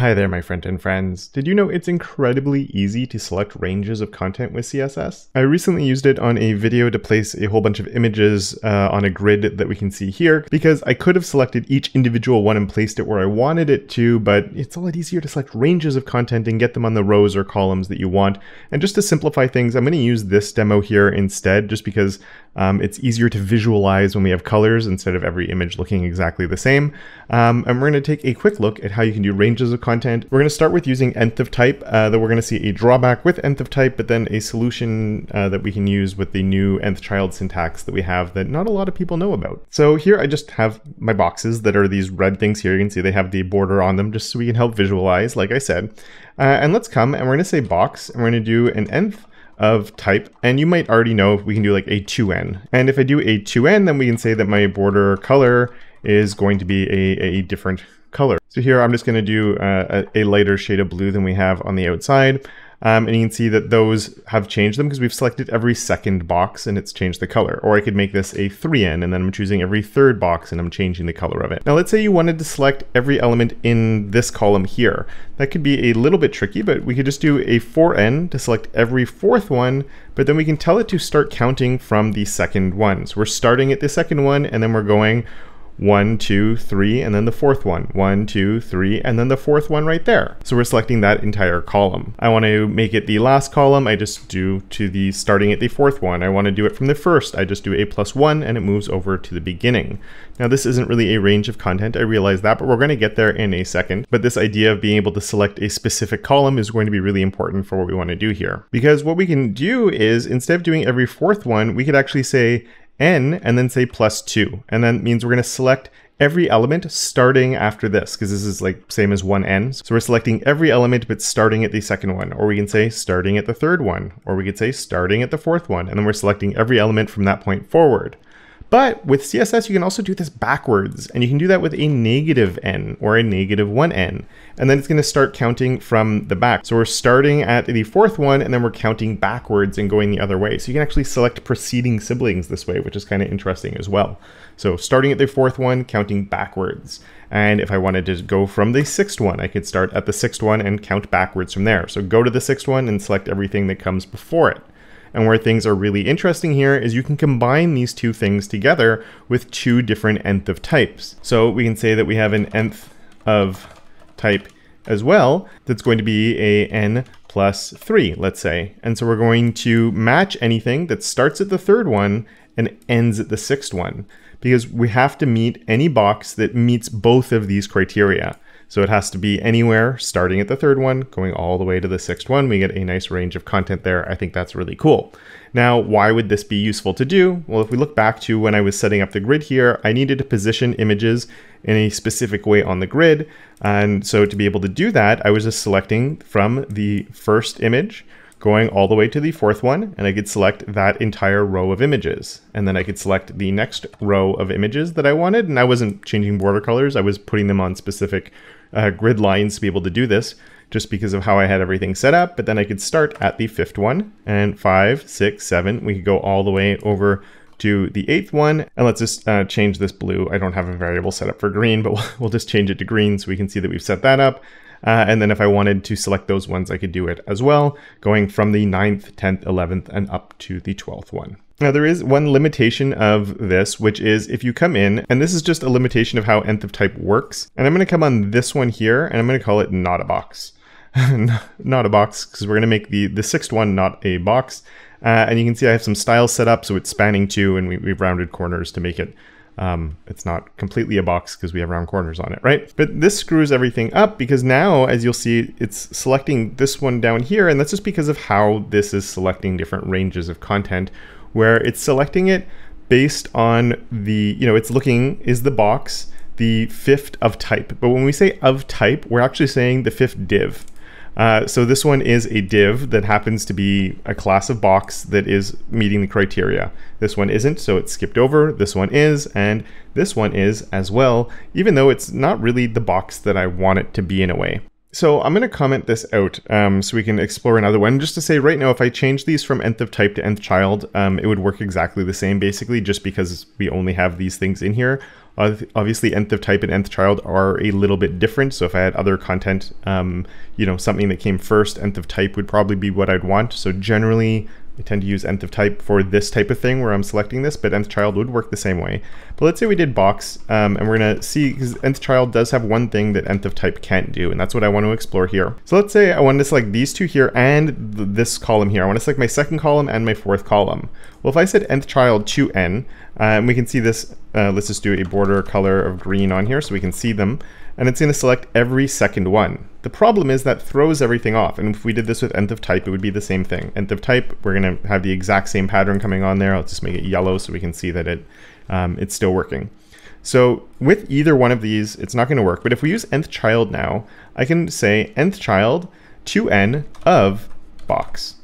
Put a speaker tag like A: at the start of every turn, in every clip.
A: Hi there, my friend and friends. Did you know it's incredibly easy to select ranges of content with CSS? I recently used it on a video to place a whole bunch of images uh, on a grid that we can see here because I could have selected each individual one and placed it where I wanted it to, but it's a lot easier to select ranges of content and get them on the rows or columns that you want. And just to simplify things, I'm going to use this demo here instead just because um, it's easier to visualize when we have colors instead of every image looking exactly the same. Um, and we're going to take a quick look at how you can do ranges of content. We're going to start with using nth of type, uh, that we're going to see a drawback with nth of type, but then a solution uh, that we can use with the new nth child syntax that we have that not a lot of people know about. So here I just have my boxes that are these red things here. You can see they have the border on them just so we can help visualize, like I said. Uh, and let's come and we're going to say box and we're going to do an nth of type. And you might already know if we can do like a 2n. And if I do a 2n, then we can say that my border color is going to be a, a different color. So here I'm just going to do uh, a, a lighter shade of blue than we have on the outside. Um, and you can see that those have changed them because we've selected every second box and it's changed the color. Or I could make this a 3n and then I'm choosing every third box and I'm changing the color of it. Now let's say you wanted to select every element in this column here. That could be a little bit tricky, but we could just do a 4n to select every fourth one, but then we can tell it to start counting from the second one. So we're starting at the second one and then we're going one, two, three, and then the fourth one. One, two, three, and then the fourth one right there. So we're selecting that entire column. I want to make it the last column. I just do to the starting at the fourth one. I want to do it from the first. I just do a plus one and it moves over to the beginning. Now this isn't really a range of content. I realize that, but we're going to get there in a second. But this idea of being able to select a specific column is going to be really important for what we want to do here. Because what we can do is instead of doing every fourth one, we could actually say n and then say plus 2. And that means we're going to select every element starting after this, because this is like same as 1n. So we're selecting every element, but starting at the second one. Or we can say starting at the third one. Or we could say starting at the fourth one. And then we're selecting every element from that point forward. But with CSS, you can also do this backwards, and you can do that with a negative n or a negative 1n. And then it's going to start counting from the back. So we're starting at the fourth one, and then we're counting backwards and going the other way. So you can actually select preceding siblings this way, which is kind of interesting as well. So starting at the fourth one, counting backwards. And if I wanted to go from the sixth one, I could start at the sixth one and count backwards from there. So go to the sixth one and select everything that comes before it. And where things are really interesting here is you can combine these two things together with two different nth of types. So we can say that we have an nth of type as well that's going to be a n plus 3, let's say. And so we're going to match anything that starts at the third one and ends at the sixth one because we have to meet any box that meets both of these criteria. So it has to be anywhere starting at the third one, going all the way to the sixth one. We get a nice range of content there. I think that's really cool. Now, why would this be useful to do? Well, if we look back to when I was setting up the grid here, I needed to position images in a specific way on the grid. And so to be able to do that, I was just selecting from the first image, going all the way to the fourth one, and I could select that entire row of images. And then I could select the next row of images that I wanted, and I wasn't changing border colors, I was putting them on specific uh, grid lines to be able to do this just because of how I had everything set up. But then I could start at the fifth one and five, six, seven. We could go all the way over to the eighth one. And let's just uh, change this blue. I don't have a variable set up for green, but we'll, we'll just change it to green so we can see that we've set that up. Uh, and then if I wanted to select those ones, I could do it as well, going from the 9th, 10th, 11th, and up to the 12th one. Now there is one limitation of this, which is if you come in, and this is just a limitation of how nth of type works, and I'm going to come on this one here, and I'm going to call it not a box. not a box, because we're going to make the, the sixth one not a box. Uh, and you can see I have some styles set up, so it's spanning two, and we, we've rounded corners to make it um, it's not completely a box because we have round corners on it, right? But this screws everything up because now, as you'll see, it's selecting this one down here, and that's just because of how this is selecting different ranges of content where it's selecting it based on the, you know, it's looking, is the box the fifth of type? But when we say of type, we're actually saying the fifth div. Uh, so this one is a div that happens to be a class of box that is meeting the criteria. This one isn't, so it's skipped over. This one is, and this one is as well, even though it's not really the box that I want it to be in a way. So I'm going to comment this out um, so we can explore another one. Just to say right now, if I change these from nth of type to nth child, um, it would work exactly the same basically just because we only have these things in here. Obviously, nth of type and nth child are a little bit different. So if I had other content, um, you know, something that came first, nth of type would probably be what I'd want. So generally, I tend to use nth of type for this type of thing where I'm selecting this, but nth child would work the same way. But let's say we did box, um, and we're gonna see, because nth child does have one thing that nth of type can't do, and that's what I want to explore here. So let's say I want to select these two here and th this column here. I want to select my second column and my fourth column. Well, if I said nth child 2n, um, we can see this, uh, let's just do a border color of green on here so we can see them and it's going to select every second one. The problem is that throws everything off, and if we did this with nth of type, it would be the same thing. nth of type, we're going to have the exact same pattern coming on there. I'll just make it yellow so we can see that it um, it's still working. So with either one of these, it's not going to work. But if we use nth child now, I can say nth child 2n of box.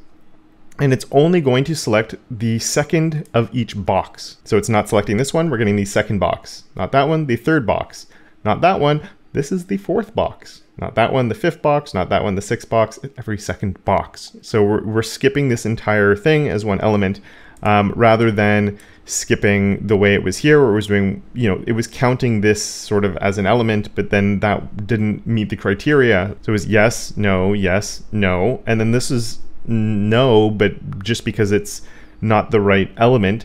A: And it's only going to select the second of each box. So it's not selecting this one, we're getting the second box. Not that one, the third box. Not that one, this is the fourth box. Not that one, the fifth box, not that one, the sixth box, every second box. So we're, we're skipping this entire thing as one element um, rather than skipping the way it was here where it was doing, you know, it was counting this sort of as an element, but then that didn't meet the criteria. So it was yes, no, yes, no. And then this is no, but just because it's not the right element,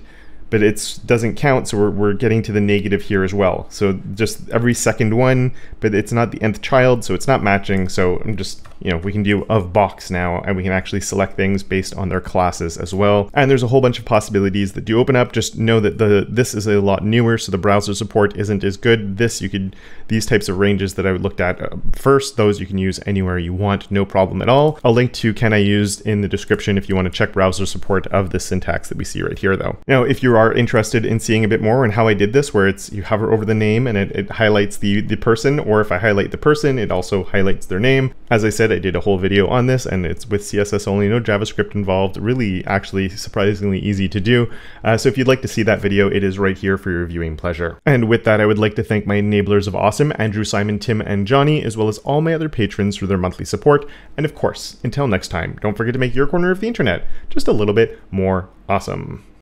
A: but it doesn't count, so we're, we're getting to the negative here as well. So just every second one, but it's not the nth child, so it's not matching. So I'm just you know, we can do of box now, and we can actually select things based on their classes as well. And there's a whole bunch of possibilities that do open up. Just know that the this is a lot newer, so the browser support isn't as good. This you could, these types of ranges that I looked at uh, first, those you can use anywhere you want, no problem at all. I'll link to can I use in the description if you want to check browser support of the syntax that we see right here though. Now, if you are interested in seeing a bit more and how I did this, where it's you hover over the name and it, it highlights the, the person, or if I highlight the person, it also highlights their name. As I said, I did a whole video on this and it's with CSS only, no JavaScript involved, really actually surprisingly easy to do. Uh, so if you'd like to see that video, it is right here for your viewing pleasure. And with that, I would like to thank my enablers of awesome, Andrew, Simon, Tim, and Johnny, as well as all my other patrons for their monthly support. And of course, until next time, don't forget to make your corner of the internet just a little bit more awesome.